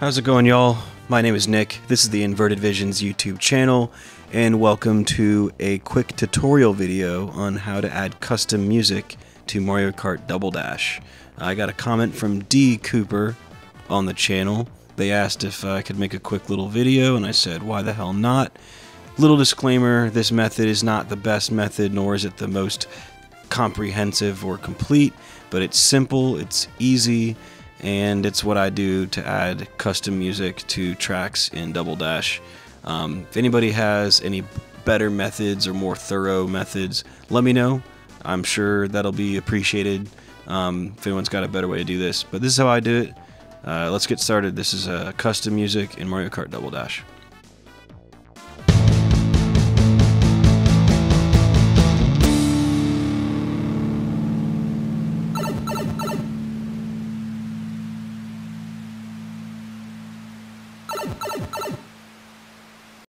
How's it going, y'all? My name is Nick. This is the Inverted Visions YouTube channel, and welcome to a quick tutorial video on how to add custom music to Mario Kart Double Dash. I got a comment from D. Cooper on the channel. They asked if I could make a quick little video, and I said, why the hell not? Little disclaimer this method is not the best method, nor is it the most comprehensive or complete, but it's simple, it's easy, and it's what I do to add custom music to tracks in Double Dash. Um, if anybody has any better methods or more thorough methods, let me know. I'm sure that'll be appreciated um, if anyone's got a better way to do this. But this is how I do it. Uh, let's get started. This is uh, custom music in Mario Kart Double Dash.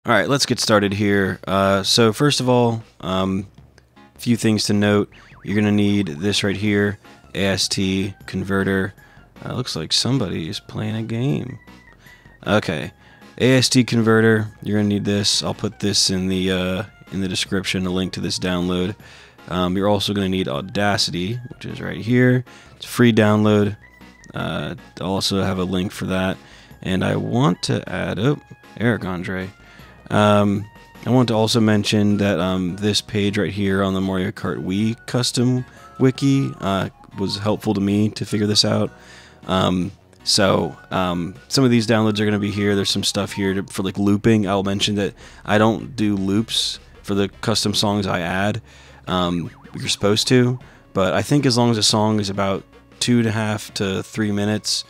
All right, let's get started here. Uh, so first of all, a um, few things to note. You're going to need this right here, AST converter. Uh, looks like somebody is playing a game. Okay, AST converter. You're going to need this. I'll put this in the uh, in the description, a link to this download. Um, you're also going to need Audacity, which is right here. It's free download. Uh, I'll also have a link for that. And I want to add, oh, Eric Andre. Um, I want to also mention that um, this page right here on the Mario Kart Wii custom wiki uh, was helpful to me to figure this out. Um, so um, some of these downloads are going to be here. There's some stuff here to, for like looping. I'll mention that I don't do loops for the custom songs I add. Um, you're supposed to, but I think as long as a song is about two and a half to three minutes,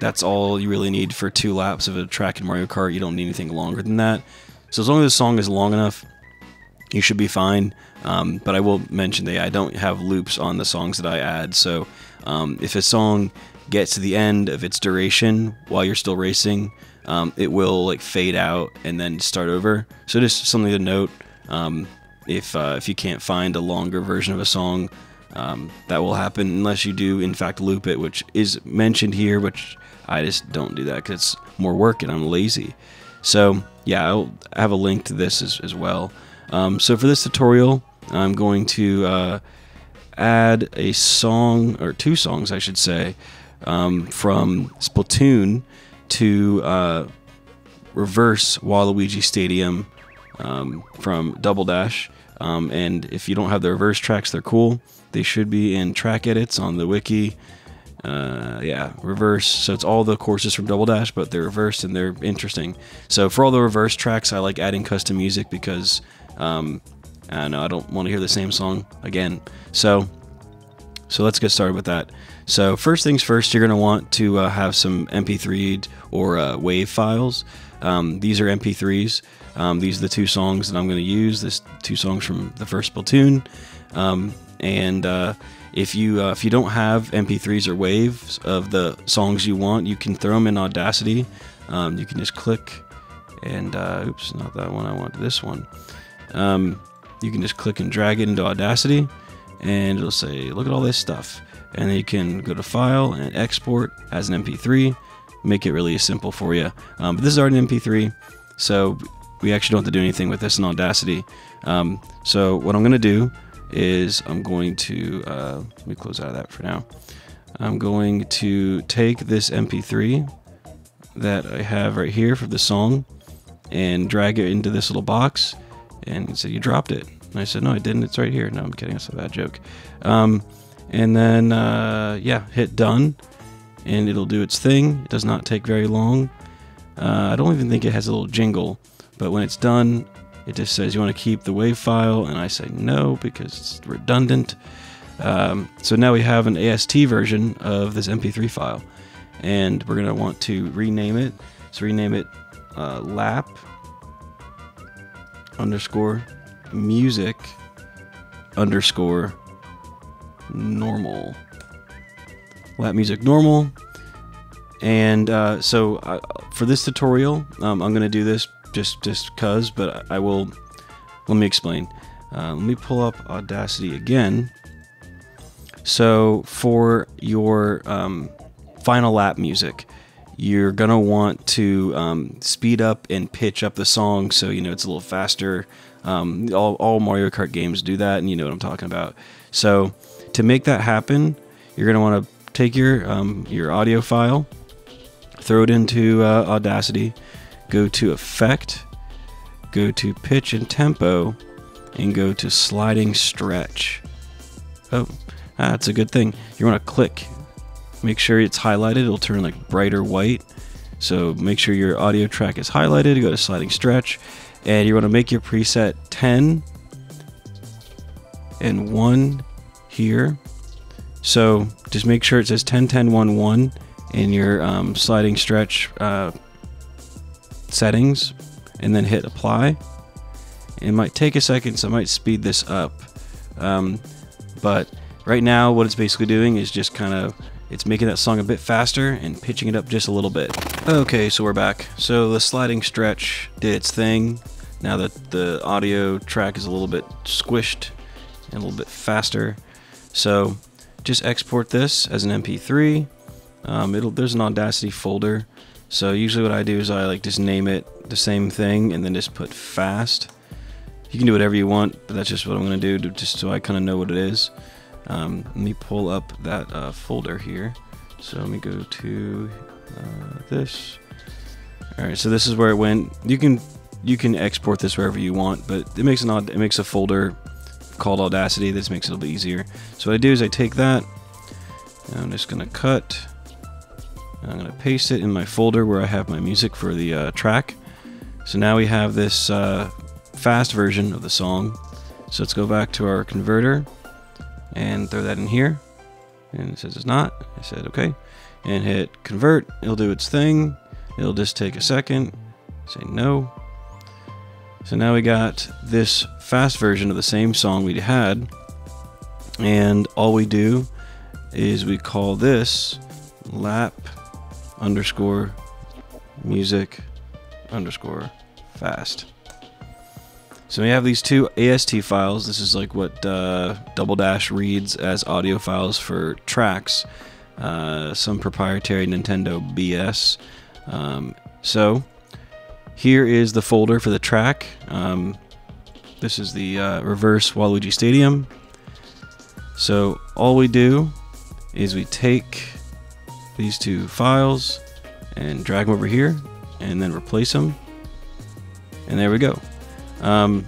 that's all you really need for two laps of a track in Mario Kart. You don't need anything longer than that. So as long as the song is long enough, you should be fine. Um, but I will mention that I don't have loops on the songs that I add. So um, if a song gets to the end of its duration while you're still racing, um, it will like fade out and then start over. So just something to note. Um, if uh, if you can't find a longer version of a song, um, that will happen unless you do in fact loop it, which is mentioned here, which I just don't do that because it's more work and I'm lazy. So yeah, I'll have a link to this as, as well. Um, so for this tutorial, I'm going to uh, add a song, or two songs I should say, um, from Splatoon to uh, reverse Waluigi Stadium um, from Double Dash. Um, and if you don't have the reverse tracks, they're cool. They should be in track edits on the wiki uh, yeah, reverse. So it's all the courses from Double Dash, but they're reversed and they're interesting. So for all the reverse tracks, I like adding custom music because um, I know I don't want to hear the same song again. So so let's get started with that. So first things first, you're going to want to uh, have some MP3 or uh, WAV files. Um, these are MP3s. Um, these are the two songs that I'm going to use. This two songs from the first Splatoon. um, and uh, if you uh, if you don't have MP3s or WAVs of the songs you want, you can throw them in Audacity. Um, you can just click and uh, oops, not that one. I want this one. Um, you can just click and drag it into Audacity, and it'll say, "Look at all this stuff." And then you can go to File and Export as an MP3. Make it really simple for you. Um, but this is already an MP3, so we actually don't have to do anything with this in Audacity. Um, so what I'm going to do is I'm going to, uh, let me close out of that for now. I'm going to take this MP3 that I have right here for the song and drag it into this little box and say, you dropped it. And I said, no, I didn't. It's right here. No, I'm kidding. That's a bad joke. Um, and then, uh, yeah, hit done and it'll do its thing. It does not take very long. Uh, I don't even think it has a little jingle, but when it's done, it just says you want to keep the WAV file, and I say no because it's redundant. Um, so now we have an AST version of this MP3 file, and we're going to want to rename it. So rename it uh, lap underscore music underscore normal. Lap music normal. And uh, so uh, for this tutorial, um, I'm going to do this just just cause, but I will. Let me explain. Uh, let me pull up Audacity again. So for your um, final lap music, you're gonna want to um, speed up and pitch up the song so you know it's a little faster. Um, all, all Mario Kart games do that, and you know what I'm talking about. So to make that happen, you're gonna want to take your um, your audio file, throw it into uh, Audacity, go to Effect, go to Pitch and Tempo, and go to Sliding Stretch. Oh, that's a good thing. You want to click Make sure it's highlighted, it'll turn like brighter white. So make sure your audio track is highlighted, go to sliding stretch, and you want to make your preset 10 and 1 here. So just make sure it says 10, 10, 1, 1 in your um, sliding stretch uh, settings, and then hit apply. It might take a second, so I might speed this up. Um, but right now, what it's basically doing is just kind of it's making that song a bit faster and pitching it up just a little bit. Okay, so we're back. So the sliding stretch did its thing. Now that the audio track is a little bit squished and a little bit faster. So just export this as an MP3. Um, it'll there's an Audacity folder. So usually what I do is I like just name it the same thing and then just put fast. You can do whatever you want, but that's just what I'm going to do just so I kind of know what it is. Um, let me pull up that uh, folder here. So let me go to uh, this. All right, so this is where it went. You can you can export this wherever you want, but it makes an odd it makes a folder called Audacity. This makes it a little bit easier. So what I do is I take that. I'm just gonna cut. I'm gonna paste it in my folder where I have my music for the uh, track. So now we have this uh, fast version of the song. So let's go back to our converter and throw that in here. And it says it's not. I said okay. And hit convert. It'll do its thing. It'll just take a second. Say no. So now we got this fast version of the same song we had. And all we do is we call this lap underscore music underscore fast. So we have these two AST files. This is like what uh, Double Dash reads as audio files for tracks. Uh, some proprietary Nintendo BS. Um, so here is the folder for the track. Um, this is the uh, reverse Waluigi Stadium. So all we do is we take these two files and drag them over here and then replace them. And there we go. Um,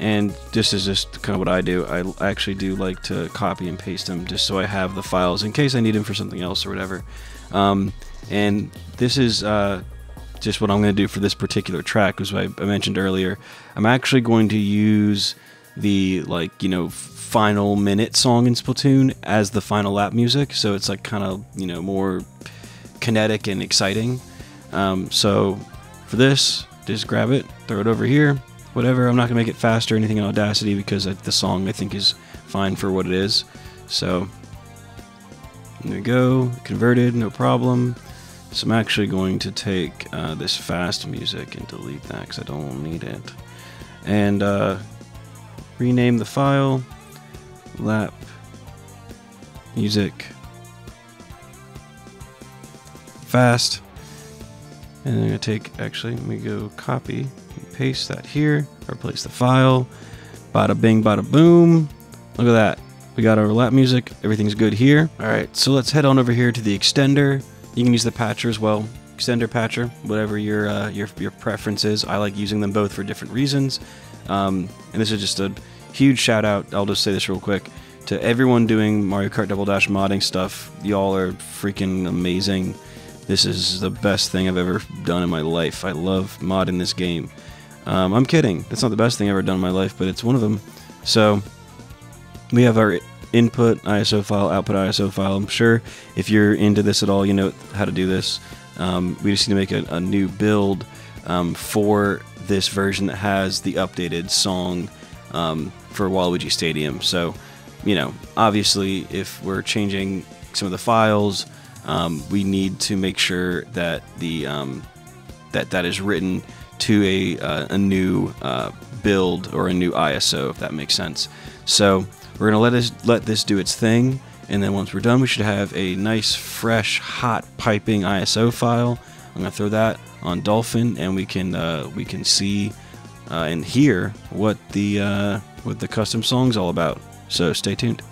and this is just kind of what I do. I actually do like to copy and paste them just so I have the files in case I need them for something else or whatever. Um, and this is uh, just what I'm going to do for this particular track, as I, I mentioned earlier. I'm actually going to use the like you know final minute song in Splatoon as the final lap music, so it's like kind of you know more kinetic and exciting. Um, so for this, just grab it, throw it over here, whatever. I'm not gonna make it faster or anything in Audacity because the song I think is fine for what it is. So there we go, converted, no problem. So I'm actually going to take uh, this fast music and delete that because I don't need it. And uh, rename the file lap music fast. And I'm going to take, actually, let me go copy and paste that here, replace the file. Bada bing, bada boom. Look at that. We got our lap music. Everything's good here. All right, so let's head on over here to the extender. You can use the patcher as well. Extender patcher, whatever your uh, your your preference is. I like using them both for different reasons. Um, and this is just a huge shout out. I'll just say this real quick to everyone doing Mario Kart Double Dash modding stuff. Y'all are freaking amazing. This is the best thing I've ever done in my life. I love modding this game. Um, I'm kidding. That's not the best thing I've ever done in my life, but it's one of them. So we have our input ISO file, output ISO file. I'm sure if you're into this at all, you know how to do this. Um, we just need to make a, a new build um, for this version that has the updated song um, for Waluigi Stadium. So, you know, obviously, if we're changing some of the files, um, we need to make sure that the um, that that is written to a, uh, a new uh, build or a new ISO, if that makes sense. So we're gonna let this let this do its thing, And then once we're done, we should have a nice, fresh, hot piping ISO file. I'm gonna throw that on Dolphin, and we can uh, we can see uh, and hear what the uh, what the custom song's all about. So stay tuned.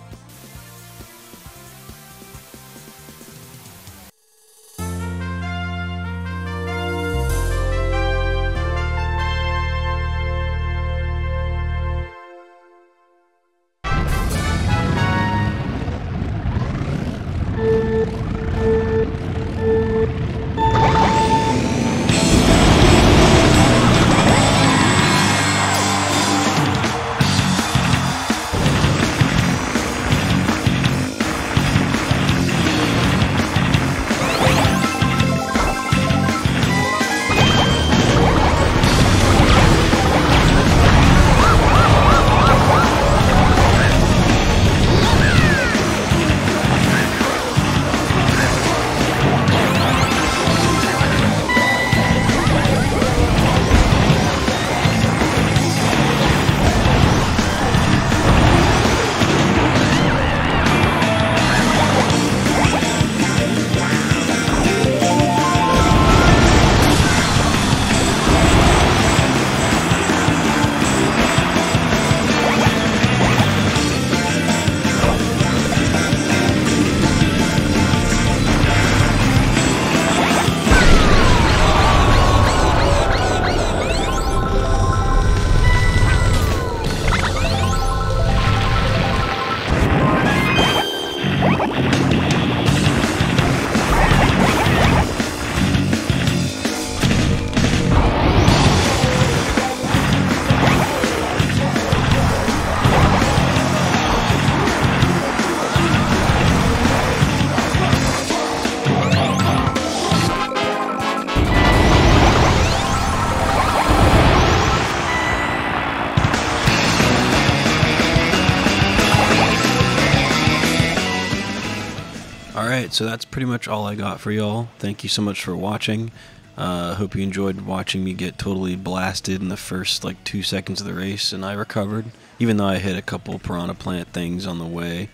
Alright, so that's pretty much all I got for y'all. Thank you so much for watching. Uh, hope you enjoyed watching me get totally blasted in the first like two seconds of the race and I recovered, even though I hit a couple piranha plant things on the way.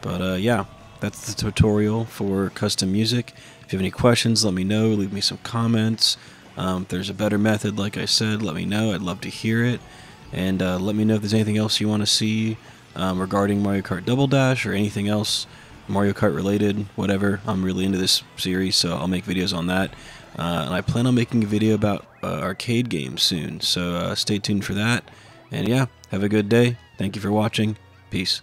But uh, yeah, that's the tutorial for custom music. If you have any questions, let me know. Leave me some comments. Um, if there's a better method, like I said, let me know. I'd love to hear it. And uh, let me know if there's anything else you want to see um, regarding Mario Kart Double Dash or anything else Mario Kart related, whatever. I'm really into this series, so I'll make videos on that. Uh, and I plan on making a video about uh, arcade games soon, so uh, stay tuned for that. And yeah, have a good day. Thank you for watching. Peace.